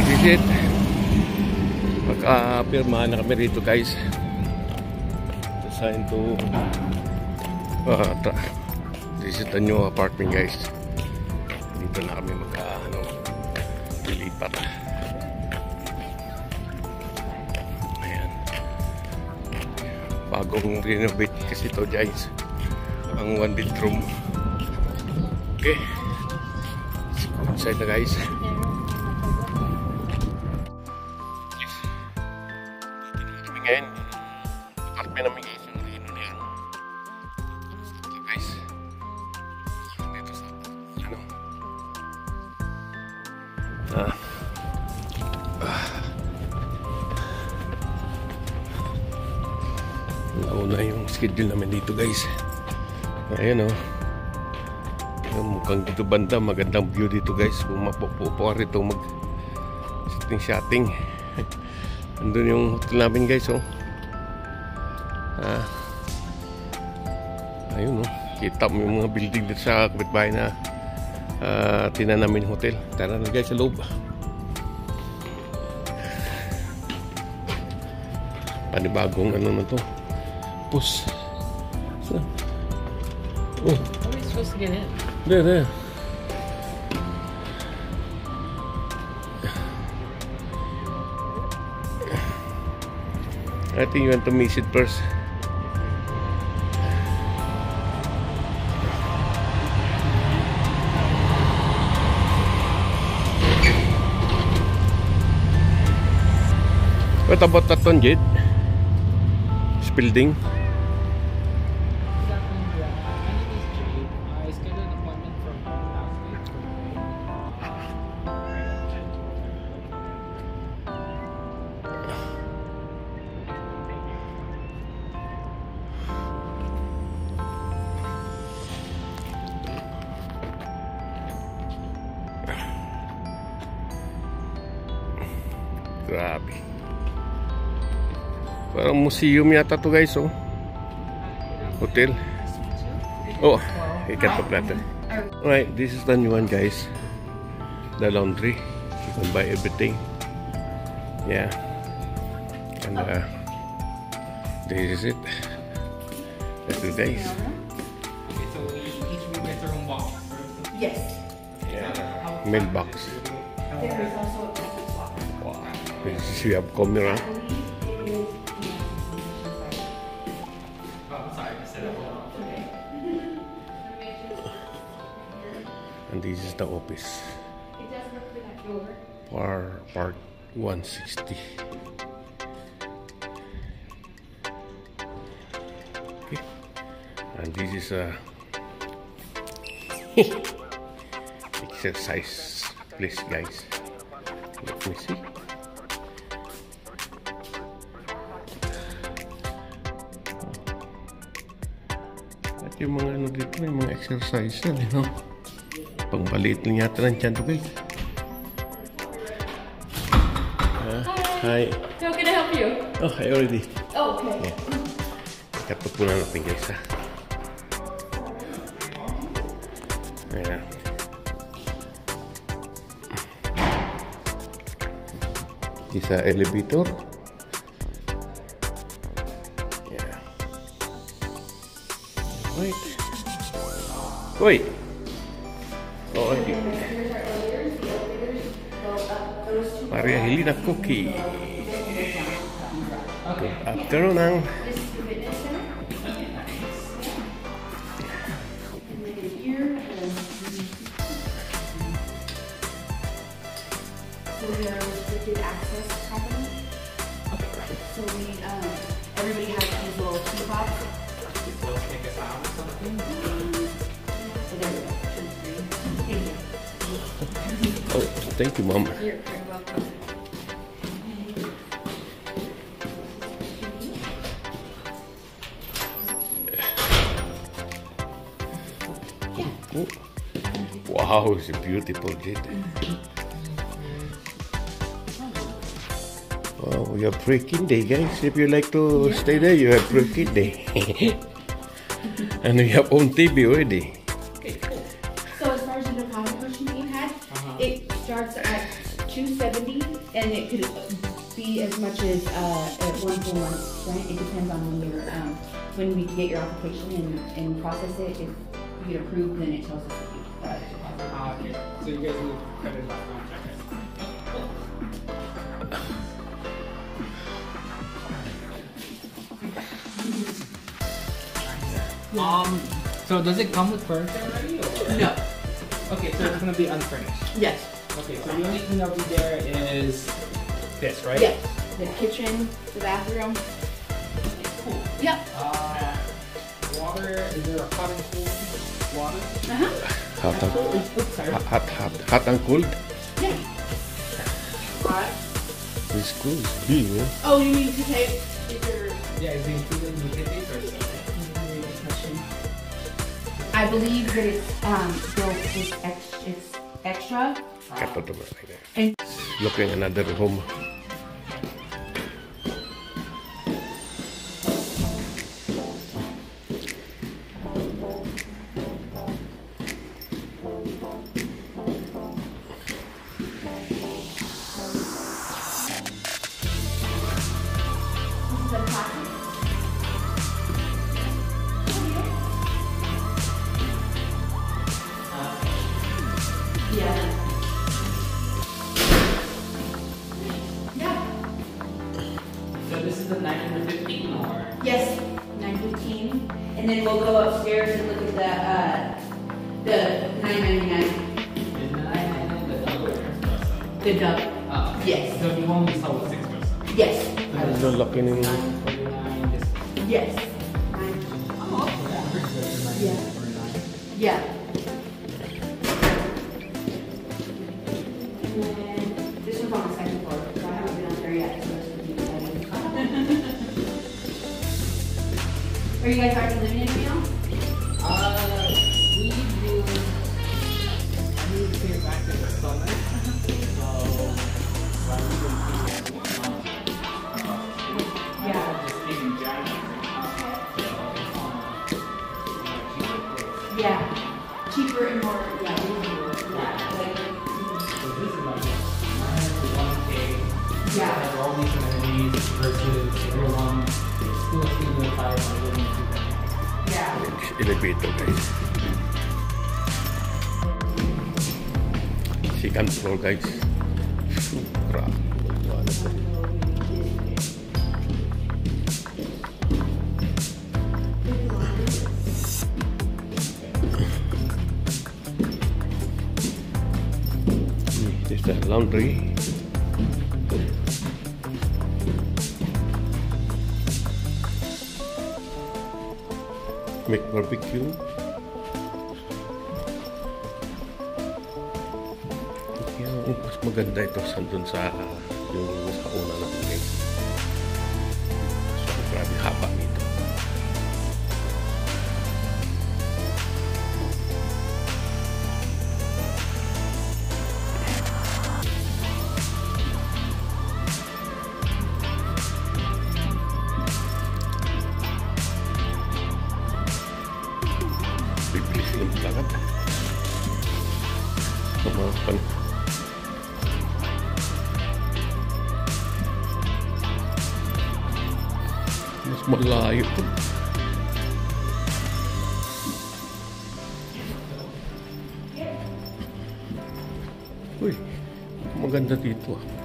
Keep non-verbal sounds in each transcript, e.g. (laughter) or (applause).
This is it. Magka-pirmahan na kami rito guys. Assign to uh, this is the new apartment guys. Dito na kami magka ano, lilipat. Ayan. Bagong renovate kasi to guys. Ang one bedroom. Okay. Inside na guys. Ah. Nauna yung schedule namin dito guys. Ayan o. Oh. Mukhang dito banda. Magandang view dito guys. Kung mapupupo ka mag shooting shotting. (laughs) Andun yung hotel namin guys oh. Ah. Ayun oh. Kita mo yung mga building dito sa kapitbahay na uh, tinanamin hotel. Tara na guys sa loob. Panibagong ano na to. Pus. Oh, How are we supposed to get in? there, there. I think you want to miss it first. What about that one, Jade? This building? Parang museum yata to guys, oh. Hotel. Oh, ikat pa natin. Alright, this is the new one guys. The laundry. You can buy everything. Yeah. And uh, this is it. That's it guys. Yes. Yeah. Mailbox. There is also a. Wow. This is you have camera. And this is the office. Par part 160. Okay. And this is a (laughs) exercise place, guys. Let me see. Yung mga ano dito, yung mga exercise yan, you know? Pangbalit lang yata ng tiyan to, guys. Hi. How can I help you? Oh, I already. Oh, okay. Yeah. Katupunan natin guys ha. Ayan. Isa elevator. Yeah. Wait. Oggi Maria Helena Cocchi Attornan We are restricted access, I think. So we, um, everybody has these little key boxes. Thank you, mom. You're very welcome. Oh. Wow, it's a beautiful jet. Wow, we have breaking day, guys. If you like to stay there, you have breaking day. (laughs) and we have own TV already. Be as much as uh, at one full month's rent. It depends on when you're um, when we get your application and, and process it. If you get approved, then it tells us that you got a. Ah, okay. So you guys need credit background check. Um, so does it come with furniture already? Or? No. Okay, so it's gonna be unfurnished. Yes. Okay, so the only thing that'll be there is this, right? Yes. The kitchen, the bathroom. Cool. Yep. Uh, water, is there a hot and cold water? Uh huh. Hot, and, Absolutely. Hot, hot, hot, hot and cold. Yeah. Hot. It's cool. It's big, man. Oh, you mean to take if you're Yeah, is it included in the tickets or something? I believe that it's um built it's ex, it's extra. Cut out of it like that. And Looking another home. And then this one's on the second floor, so I haven't been up there yet, so this would be exciting. Are you guys already living in it now? Uh, we do. I moved here back in the summer. Yeah. just came in January. So, Yeah. Cheaper and more, yeah, reasonable, yeah, like, mm. So this is like 1K. Yeah. Has all these amenities versus everyone still single five and living in two bedrooms. yeah. Elevator, guys. ini sudah laundry. Make barbecue. Maganda ito sa dun sa yung sa una na place. So, grabe haba nito. Bibilis lang lakad. Kumapan. Mas malayo to. Uy, maganda dito ah.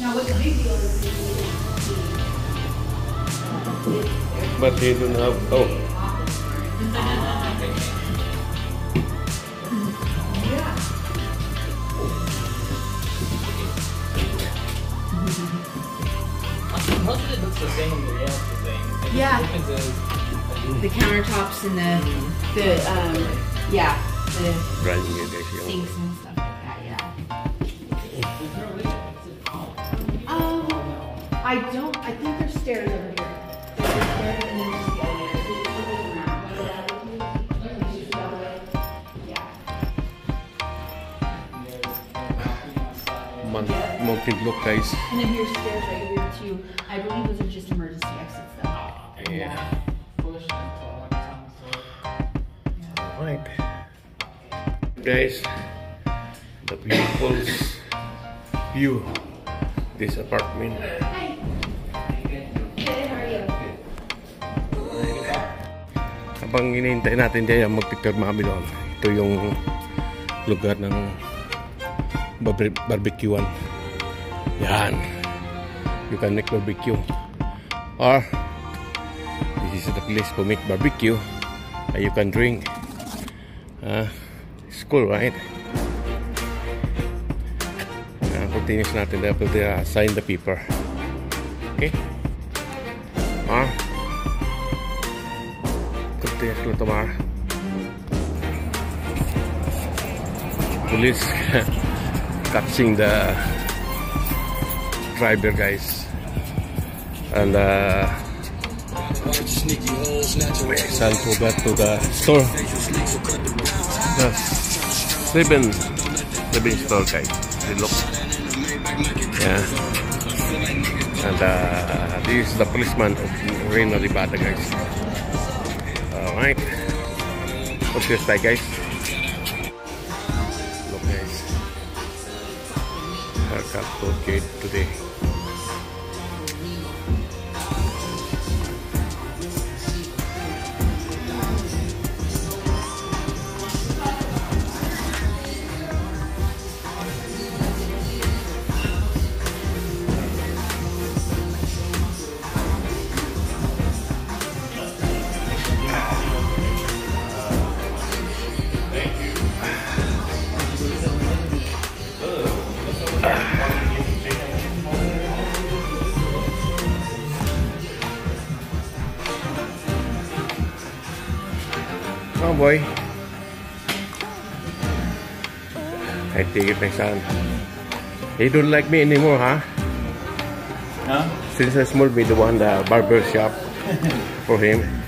Now, what the big deal is, is But they don't have, oh, office for okay. Yeah. Most of it looks the same, the layout's the same. Yeah. The countertops and the, the, um, yeah, the brand new guys yung and stuff I don't, I think there's stairs over here. There's stairs and then just the elevator, so just circle around. Go that way, please. You should go that. Yeah. Man, mountain look guys. And then here's stairs right here too. I believe those are just emergency exits though. Ah, yeah. Push until one Right. Guys, the beautiful view this apartment. Habang hinihintay natin dyan, magpipirma kami doon. Ito yung lugar ng barbe- barbecuean. Yan. You can make barbecue. Or, this is the place to make barbecue. And you can drink. Uh, it's cool, right? Uh, continuous natin dapat uh, sign the paper. Okay? Continuous lang tomar. Police catching the driver guys. And uh son to go to the store. The seven seven store guys. They look. Yeah. And uh, this is the policeman of Reno Nevada guys. Alright. What's this like guys? Look guys. Haircut to kid today. Oh boy. I take it my son. You don't like me anymore, huh? Huh? Since I small be the one the barber shop for him.